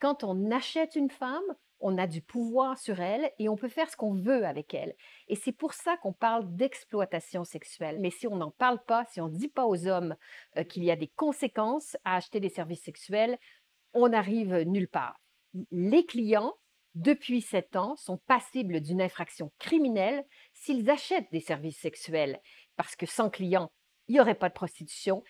Quand on achète une femme, on a du pouvoir sur elle et on peut faire ce qu'on veut avec elle. Et c'est pour ça qu'on parle d'exploitation sexuelle. Mais si on n'en parle pas, si on ne dit pas aux hommes euh, qu'il y a des conséquences à acheter des services sexuels, on n'arrive nulle part. Les clients, depuis sept ans, sont passibles d'une infraction criminelle s'ils achètent des services sexuels. Parce que sans clients, il n'y aurait pas de prostitution.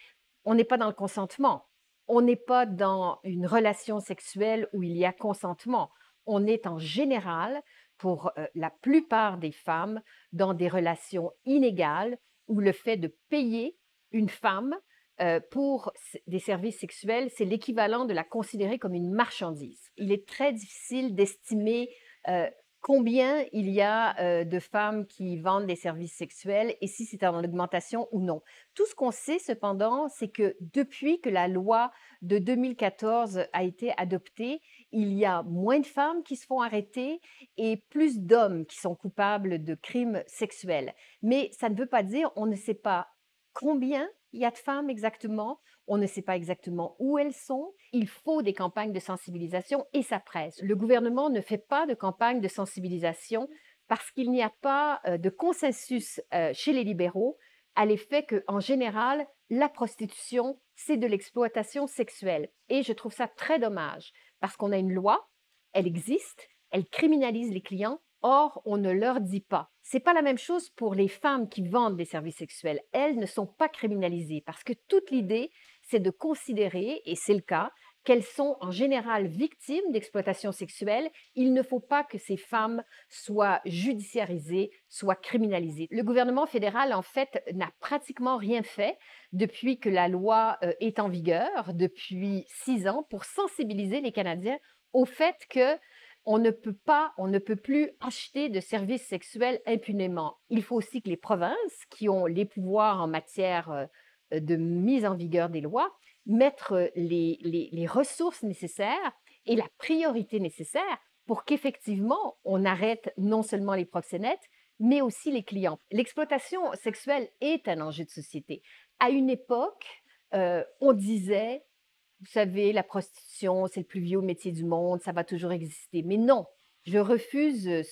On n'est pas dans le consentement. On n'est pas dans une relation sexuelle où il y a consentement on est en général, pour euh, la plupart des femmes, dans des relations inégales où le fait de payer une femme euh, pour des services sexuels, c'est l'équivalent de la considérer comme une marchandise. Il est très difficile d'estimer euh, combien il y a de femmes qui vendent des services sexuels et si c'est en augmentation ou non. Tout ce qu'on sait cependant, c'est que depuis que la loi de 2014 a été adoptée, il y a moins de femmes qui se font arrêter et plus d'hommes qui sont coupables de crimes sexuels. Mais ça ne veut pas dire on ne sait pas combien il y a de femmes exactement, on ne sait pas exactement où elles sont. Il faut des campagnes de sensibilisation et ça presse. Le gouvernement ne fait pas de campagne de sensibilisation parce qu'il n'y a pas euh, de consensus euh, chez les libéraux à l'effet qu'en général, la prostitution, c'est de l'exploitation sexuelle. Et je trouve ça très dommage parce qu'on a une loi, elle existe, elle criminalise les clients, Or, on ne leur dit pas. C'est pas la même chose pour les femmes qui vendent des services sexuels. Elles ne sont pas criminalisées parce que toute l'idée, c'est de considérer, et c'est le cas, qu'elles sont en général victimes d'exploitation sexuelle. Il ne faut pas que ces femmes soient judiciarisées, soient criminalisées. Le gouvernement fédéral, en fait, n'a pratiquement rien fait depuis que la loi euh, est en vigueur, depuis six ans, pour sensibiliser les Canadiens au fait que on ne peut pas, on ne peut plus acheter de services sexuels impunément. Il faut aussi que les provinces, qui ont les pouvoirs en matière euh, de mise en vigueur des lois, mettent les, les ressources nécessaires et la priorité nécessaire pour qu'effectivement on arrête non seulement les proxénètes, mais aussi les clients. L'exploitation sexuelle est un enjeu de société. À une époque, euh, on disait vous savez, la prostitution, c'est le plus vieux métier du monde, ça va toujours exister. Mais non, je refuse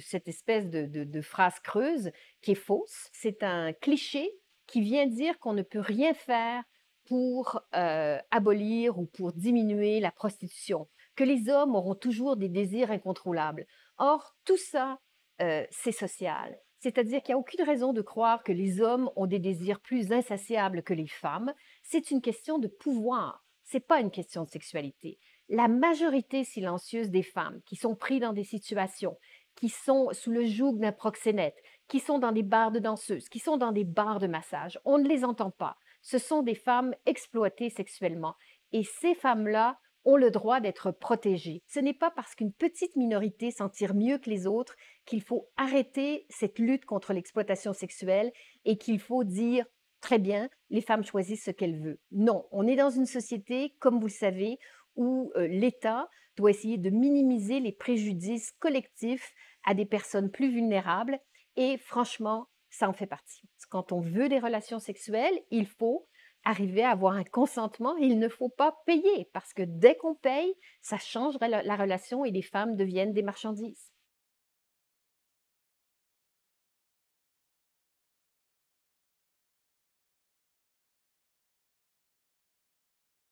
cette espèce de, phrase creuse qui est fausse. C'est un cliché qui vient dire qu'on ne peut rien faire pour euh, abolir ou pour diminuer la prostitution, que les hommes auront toujours des désirs incontrôlables. Or, tout ça, euh, c'est social. C'est-à-dire qu'il n'y a aucune raison de croire que les hommes ont des désirs plus insatiables que les femmes. C'est une question de pouvoir n'est pas une question de sexualité. La majorité silencieuse des femmes qui sont prises dans des situations, qui sont sous le joug d'un proxénète, qui sont dans des bars de danseuses, qui sont dans des bars de massage, on ne les entend pas. Ce sont des femmes exploitées sexuellement. Et ces femmes-là ont le droit d'être protégées. Ce n'est pas parce qu'une petite minorité s'en tire mieux que les autres qu'il faut arrêter cette lutte contre l'exploitation sexuelle et qu'il faut dire très bien, les femmes choisissent ce qu'elles veulent. Non, on est dans une société, comme vous le savez, où l'État doit essayer de minimiser les préjudices collectifs à des personnes plus vulnérables et franchement, ça en fait partie. Quand on veut des relations sexuelles, il faut arriver à avoir un consentement il ne faut pas payer parce que dès qu'on paye, ça change la relation et les femmes deviennent des marchandises.